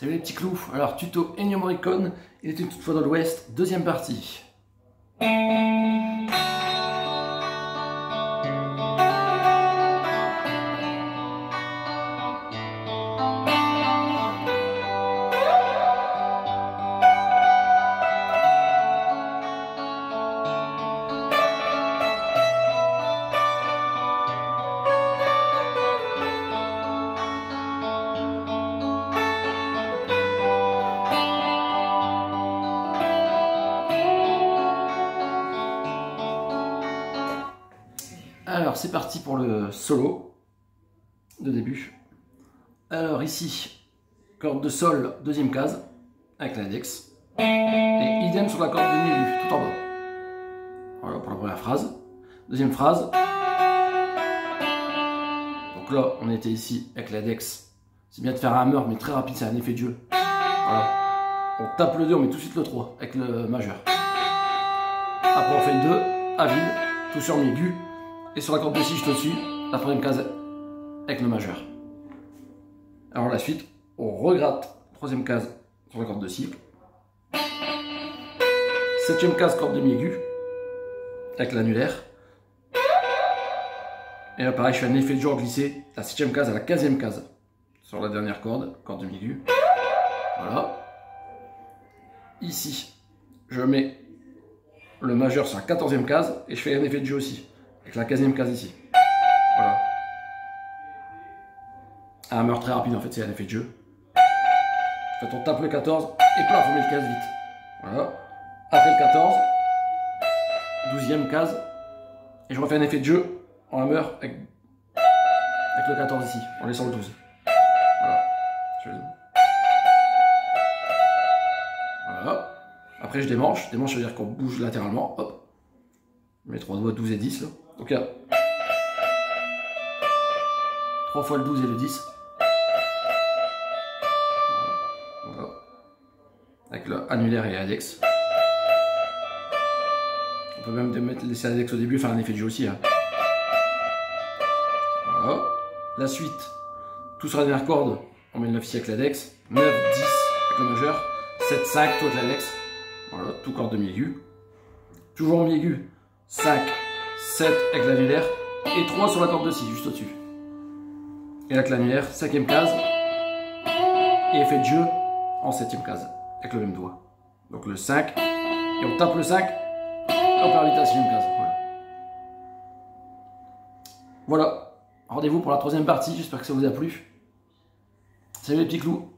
Salut les petits clous, alors tuto Ennio Morricone, il était une toute fois dans l'Ouest, deuxième partie. Alors c'est parti pour le solo de début. Alors ici, corde de sol, deuxième case, avec l'index. Et idem sur la corde de milieu, tout en bas. Voilà pour la première phrase. Deuxième phrase. Donc là, on était ici avec l'index. C'est bien de faire un hammer, mais très rapide, c'est un effet de jeu. Voilà. On tape le 2, on met tout de suite le 3 avec le majeur. Après on fait le 2 à vide, tout sur mi aigu. Et sur la corde de si juste au-dessus, la troisième case avec le majeur. Alors la suite, on regratte troisième case sur la corde de si. Septième case, corde de mi aigu avec l'annulaire. Et là pareil, je fais un effet de jour glissé, la septième case à la quinzième case sur la dernière corde, corde de mi aigu. Voilà. Ici, je mets le majeur sur la quatorzième case et je fais un effet de jeu aussi. Avec la 15 case ici. Voilà. Un hammer très rapide en fait, c'est un effet de jeu. En fait, on tape le 14 et plaf, on met le 15 vite. Voilà. Après le 14, 12e case. Et je refais un effet de jeu en hammer avec, avec le 14 ici, en laissant le 12. Voilà. Voilà. Après, je démanche. Démanche, ça veut dire qu'on bouge latéralement. Hop. Je mets trois doigts 12 et 10 là. Donc là, 3 fois le 12 et le 10. Voilà. Avec le annulaire et l'index. On peut même mettre, laisser l'index au début, faire un effet de jeu aussi. Hein. Voilà. La suite, tout sur la dernière corde, on met le 9 ici avec l'index. 9, 10 avec le majeur. 7, 5, tout avec l'index. Voilà, tout corde de mi-aigu. Toujours mi-aigu. 5, 7 avec l'annulaire et 3 sur la corde de si, juste au-dessus. Et avec l'annulaire, cinquième case et effet de jeu en septième case avec le même doigt. Donc le 5 et on tape le 5 et on perd vite la sixième case. Voilà. voilà. Rendez-vous pour la troisième partie, j'espère que ça vous a plu. Salut les petits clous